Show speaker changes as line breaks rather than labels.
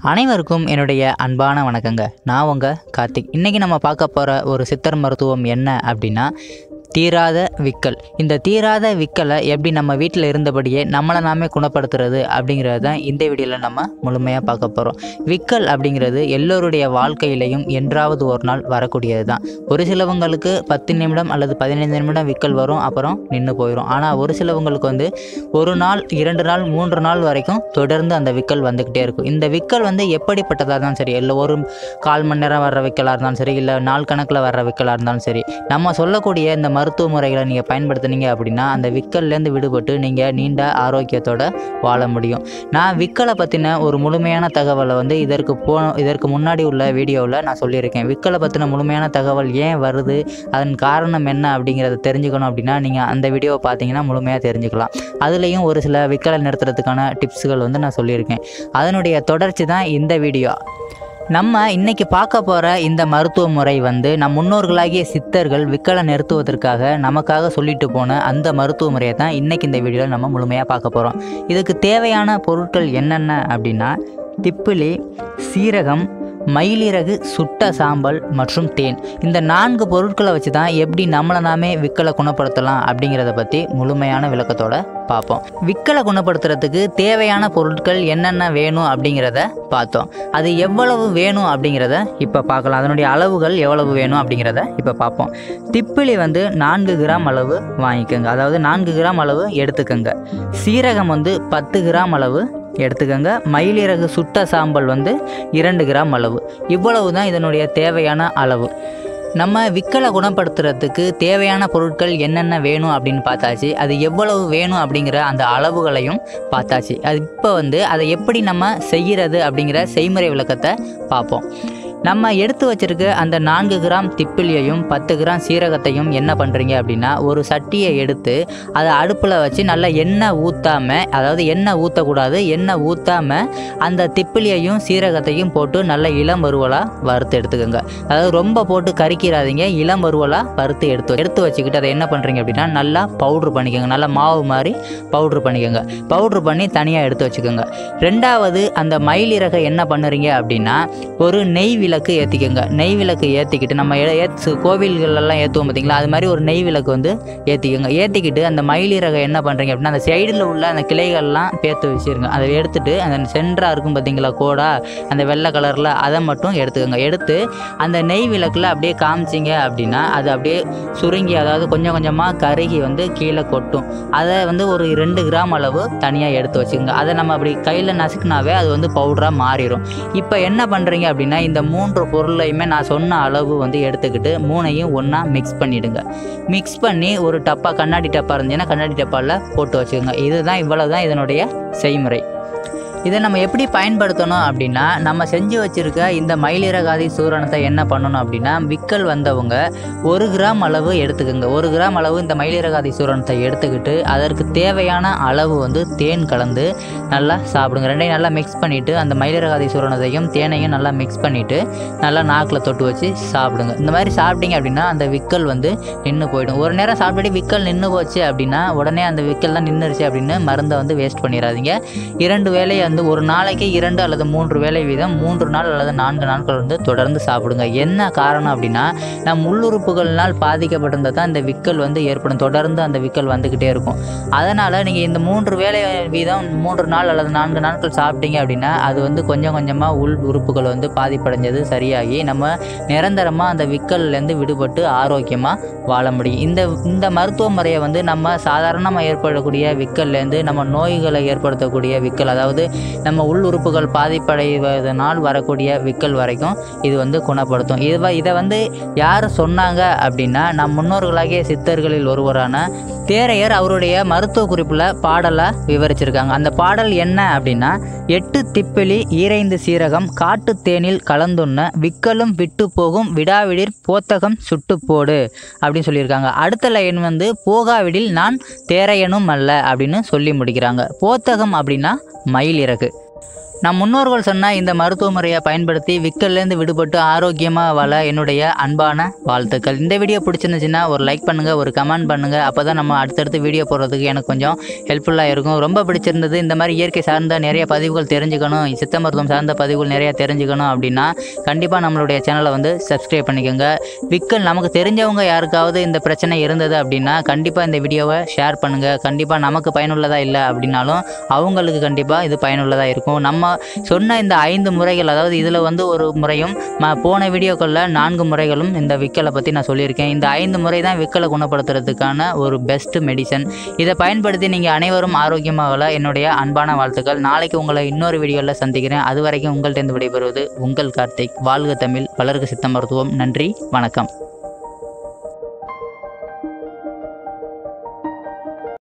அனைவருக்கும் என்னுடைய அன்பான வணக்கங்க. நான் உங்கள் கார்த்திக். இன்றைக்கி நம்ம பார்க்க போகிற ஒரு சித்தர் மருத்துவம் என்ன அப்படின்னா தீராத விக்கல். இந்த தீராத விக்கலை எப்படி நம்ம வீட்டில் இருந்தபடியே நம்மளை நாமே குணப்படுத்துறது அப்படிங்கிறது தான் இந்த வீடியோவில் நம்ம முழுமையாக பார்க்க போகிறோம் விக்கல் அப்படிங்கிறது எல்லோருடைய வாழ்க்கையிலையும் என்றாவது ஒரு நாள் வரக்கூடியது தான். ஒரு சிலவங்களுக்கு பத்து நிமிடம் அல்லது பதினைந்து நிமிடம் விக்கல் வரும் அப்புறம் நின்று போயிடும் ஆனால் ஒரு சிலவங்களுக்கு வந்து ஒரு நாள் இரண்டு நாள் மூன்று நாள் வரைக்கும் தொடர்ந்து அந்த விக்கல் வந்துக்கிட்டே இருக்கும். இந்த விக்கல் வந்து எப்படிப்பட்டதாக இருந்தாலும் சரி இல்லை ஒரு கால் மணி நேரம் வர்ற விக்கலாக இருந்தாலும் சரி இல்லை நாள் கணக்கில் வர்ற விக்கலாக இருந்தாலும் சரி நம்ம சொல்லக்கூடிய இந்த மருத்துவ முறைகளை நீங்கள் பயன்படுத்துனீங்க அப்படின்னா அந்த விக்கல்லேருந்து விடுபட்டு நீங்கள் நீண்ட ஆரோக்கியத்தோடு வாழ முடியும். நான் விக்கலை பற்றின ஒரு முழுமையான தகவலை வந்து இதற்கு போ இதற்கு முன்னாடி உள்ள வீடியோவில் நான் சொல்லியிருக்கேன். விக்கலை பற்றின முழுமையான தகவல் ஏன் வருது? அதன் காரணம் என்ன அப்படிங்கிறத தெரிஞ்சுக்கணும் அப்படின்னா நீங்கள் அந்த வீடியோவை பார்த்தீங்கன்னா முழுமையாக தெரிஞ்சுக்கலாம். அதுலேயும் ஒரு சில விக்கலை நிறுத்துறதுக்கான டிப்ஸுகள் வந்து நான் சொல்லியிருக்கேன். அதனுடைய தொடர்ச்சி தான் இந்த வீடியோ. நம்ம இன்னைக்கு பார்க்க போகிற இந்த மருத்துவ முறை வந்து நம் முன்னோர்களாகிய சித்தர்கள் விக்கலை நிறுத்துவதற்காக நமக்காக சொல்லிட்டு போன அந்த மருத்துவ முறையை தான் இன்றைக்கி இந்த வீடியோவில் நம்ம முழுமையாக பார்க்க போகிறோம் இதுக்கு தேவையான பொருட்கள் என்னென்ன அப்படின்னா திப்பிலி சீரகம் மயிலிறகு சுட்ட சாம்பல் மற்றும் தேன். இந்த நான்கு பொருட்களை வச்சு தான் எப்படி நம்மளை நாமே விக்கலை குணப்படுத்தலாம் அப்படிங்கிறத பற்றி முழுமையான விளக்கத்தோட பார்ப்போம். விக்கலை குணப்படுத்துறதுக்கு தேவையான பொருட்கள் என்னென்ன வேணும் அப்படிங்கிறத பார்த்தோம். அது எவ்வளவு வேணும் அப்படிங்கிறத இப்போ பார்க்கலாம். அதனுடைய அளவுகள் எவ்வளவு வேணும் அப்படிங்கிறத இப்போ பார்ப்போம். திப்பிலி வந்து நான்கு கிராம் அளவு வாங்கிக்கோங்க. அதாவது நான்கு கிராம் அளவு எடுத்துக்கோங்க. சீரகம் வந்து பத்து கிராம் அளவு எடுத்துக்கோங்க. மயிலிறகு சுட்ட சாம்பல் வந்து இரண்டு கிராம் அளவு. இவ்வளவு தான் இதனுடைய தேவையான அளவு. நம்ம விக்கலை குணப்படுத்துறதுக்கு தேவையான பொருட்கள் என்னென்ன வேணும் அப்படின்னு பார்த்தாச்சு. அது எவ்வளவு வேணும் அப்படிங்கிற அந்த அளவுகளையும் பார்த்தாச்சு. அது இப்போ வந்து அதை எப்படி நம்ம செய்கிறது அப்படிங்கிற செய்முறை விளக்கத்தை பார்ப்போம். நம்ம எடுத்து வச்சிருக்க அந்த நான்கு கிராம் திப்பிலியையும் பத்து கிராம் சீரகத்தையும் என்ன பண்ணுறீங்க அப்படின்னா ஒரு சட்டியை எடுத்து அதை அடுப்பில் வச்சு நல்லா எண்ணெய் ஊற்றாம அதாவது எண்ணெய் ஊற்றக்கூடாது எண்ணெய் ஊற்றாம அந்த திப்பிலியையும் சீரகத்தையும் போட்டு நல்ல இளம் வறுவலாக வறுத்து எடுத்துக்கோங்க. அதாவது ரொம்ப போட்டு கறிக்கிறாதீங்க இளம் வறுவலாக வறுத்து எடுத்து எடுத்து வச்சுக்கிட்டு அதை என்ன பண்ணுறீங்க அப்படின்னா நல்லா பவுட்ரு பண்ணிக்கோங்க. நல்லா மாவு மாதிரி பவுட்ரு பண்ணிக்கோங்க. பவுட்ரு பண்ணி தனியாக எடுத்து வச்சுக்கோங்க. ரெண்டாவது அந்த மயிலிறகை என்ன பண்ணுறீங்க அப்படின்னா ஒரு நெய் விளக்கு ஏற்றிக்கோங்க நெய் விளக்கு ஏற்றிக்கிட்டு நம்ம ஏற்று கோவில்களெல்லாம் ஏற்றுவோம் பார்த்தீங்களா அது மாதிரி ஒரு நெய் விளக்கு வந்து ஏற்றிக்கோங்க ஏற்றிக்கிட்டு அந்த மயிலிறகை என்ன பண்ணுறீங்க அப்படின்னா அந்த சைடில் உள்ள அந்த கிளைகள்லாம் பேர்த்து வச்சுருங்க. அதை எடுத்துட்டு அந்த சென்டராக இருக்கும் பார்த்தீங்களா கோடா அந்த வெள்ளை கலரில் அதை மட்டும் எடுத்துக்கோங்க. எடுத்து அந்த நெய் விளக்கில் அப்படியே காமிச்சிங்க அப்படின்னா அது அப்படியே சுருங்கி அதாவது கொஞ்சம் கொஞ்சமாக கருகி வந்து கீழே கொட்டும். அதை வந்து ஒரு ரெண்டு கிராம் அளவு தனியாக எடுத்து வச்சுக்கோங்க. அதை நம்ம அப்படி கையில் நசுக்குனாவே அது வந்து பவுடராக மாறிடும். இப்போ என்ன பண்ணுறீங்க அப்படின்னா இந்த மூன்று பொருளையுமே நான் சொன்ன அளவு வந்து எடுத்துக்கிட்டு மூணையும் ஒன்றா மிக்ஸ் பண்ணிவிடுங்க மிக்ஸ் பண்ணி ஒரு டப்பா கண்ணாடி டப்பா இருந்துச்சுன்னா கண்ணாடி டப்பாவில் போட்டு வச்சுக்கோங்க. இதுதான் இவ்வளோ தான் இதனுடைய செய்முறை. இதை நம்ம எப்படி பயன்படுத்தணும் அப்படின்னா நம்ம செஞ்சு வச்சிருக்க இந்த மயிலிறகாதி சூரணத்தை என்ன பண்ணணும் அப்படின்னா விக்கல் வந்தவங்க ஒரு கிராம் அளவு எடுத்துக்கோங்க. ஒரு கிராம் அளவு இந்த மயிலிறகாதி சூரணத்தை எடுத்துக்கிட்டு அதற்கு தேவையான அளவு வந்து தேன் கலந்து நல்லா சாப்பிடுங்க. ரெண்டையும் நல்லா மிக்ஸ் பண்ணிவிட்டு அந்த மயிலிறகாதி சூரணத்தையும் தேனையும் நல்லா மிக்ஸ் பண்ணிவிட்டு நல்லா நாக்கில் தொட்டு வச்சு சாப்பிடுங்க. இந்த மாதிரி சாப்பிட்டீங்க அப்படின்னா அந்த விக்கல் வந்து நின்று போயிடும். ஒரு நேரம் சாப்பிட்டு விக்கல் நின்று போச்சு அப்படின்னா உடனே அந்த விக்கல்லாம் நின்றுருச்சு அப்படின்னு மருந்தை வந்து வேஸ்ட் பண்ணிடாதீங்க. இரண்டு வேளை வந்து ஒரு நாளைக்கு இரண்டு அல்லது மூன்று வேளை வீதம் மூன்று நாள் அல்லது நான்கு நாட்கள் வந்து தொடர்ந்து சாப்பிடுங்க. என்ன காரணம் அப்படின்னா நம் உள்ளுறுப்புகள்னால் பாதிக்கப்பட்டிருந்தால் தான் இந்த விக்கல் வந்து ஏற்படும். தொடர்ந்து அந்த விக்கல் வந்துக்கிட்டே இருக்கும். அதனால் நீங்கள் இந்த மூன்று வேலை வீதம் மூன்று நாள் அல்லது நான்கு நாட்கள் சாப்பிட்டீங்க அப்படின்னா அது வந்து கொஞ்சம் கொஞ்சமாக உள் உறுப்புகள் வந்து பாதிப்படைஞ்சது சரியாகி நம்ம நிரந்தரமாக அந்த விக்கல்லேருந்து விடுபட்டு ஆரோக்கியமாக வாழ முடியும். இந்த இந்த மருத்துவ முறையை வந்து நம்ம சாதாரணமாக ஏற்படக்கூடிய விக்கல்லேருந்து நம்ம நோய்களை ஏற்படுத்தக்கூடிய விக்கல் அதாவது நம்ம உள் உறுப்புகள் பாதிப்படைவதனால் வரக்கூடிய விக்கல் வரைக்கும் இது வந்து குணப்படுத்தும். இது இதை வந்து யார் சொன்னாங்க அப்படின்னா நம் முன்னோர்களாகிய சித்தர்களில் ஒருவரான தேரையர் அவருடைய மருத்துவ குறிப்பில் பாடலை விவரிச்சிருக்காங்க. அந்த பாடல் என்ன அப்படின்னா எட்டு திப்பிலி ஈரைந்து சீரகம் காட்டு தேனில் கலந்துண்ண விக்கலும் விட்டு போகும் விடாவிடில் போத்தகம் சுட்டு போடு அப்படின்னு சொல்லியிருக்காங்க. அடுத்த லைன் வந்து போகாவிடில் நான் தேரையனும் அல்ல அப்படின்னு சொல்லி முடிக்கிறாங்க. போத்தகம் அப்படின்னா மயில் இறகு. நம் முன்னோர்கள் சொன்ன இந்த மருத்துவ முறையை பயன்படுத்தி விக்கல்லேருந்து விடுபட்டு ஆரோக்கியமாக வாழ என்னுடைய அன்பான வாழ்த்துக்கள். இந்த வீடியோ பிடிச்சிருந்துச்சுன்னா ஒரு லைக் பண்ணுங்கள் ஒரு கமெண்ட் பண்ணுங்கள் அப்போ தான் நம்ம அடுத்தடுத்து வீடியோ போடுறதுக்கு எனக்கு கொஞ்சம் ஹெல்ப்ஃபுல்லாக இருக்கும். ரொம்ப பிடிச்சிருந்தது இந்த மாதிரி இயற்கை சார்ந்த நிறைய பதிவுகள் தெரிஞ்சுக்கணும் சித்த மருத்துவம் சார்ந்த பதிவுகள் நிறைய தெரிஞ்சுக்கணும் அப்படின்னா கண்டிப்பாக நம்மளுடைய சேனலை வந்து சப்ஸ்கிரைப் பண்ணிக்கோங்க. விக்கல் நமக்கு தெரிஞ்சவங்க யாருக்காவது இந்த பிரச்சனை இருந்தது அப்படின்னா கண்டிப்பாக இந்த வீடியோவை ஷேர் பண்ணுங்கள் கண்டிப்பாக நமக்கு பயனுள்ளதாக இல்லை அப்படின்னாலும் அவங்களுக்கு கண்டிப்பாக இது பயனுள்ளதாக இருக்கும். நம்ம சொன்ன இந்த ஐந்து முறைகள் அதாவது இதில் வந்து ஒரு முறையும் போன வீடியோக்களில் நான்கு முறைகளும் இந்த விக்கலை பற்றி நான் சொல்லியிருக்கேன். இந்த ஐந்து முறை தான் விக்கலை குணப்படுத்துறதுக்கான ஒரு பெஸ்ட் மெடிசன் இதை பயன்படுத்தி நீங்கள் அனைவரும் ஆரோக்கியமாக என்னுடைய அன்பான வாழ்த்துக்கள். நாளைக்கு உங்களை இன்னொரு வீடியோவில் சந்திக்கிறேன். அது வரைக்கும் உங்கள்கிட்ட விடைபெறுவது உங்கள் கார்த்திக். வாழ்க தமிழ் வளர்க சித்த மருத்துவம். நன்றி வணக்கம்.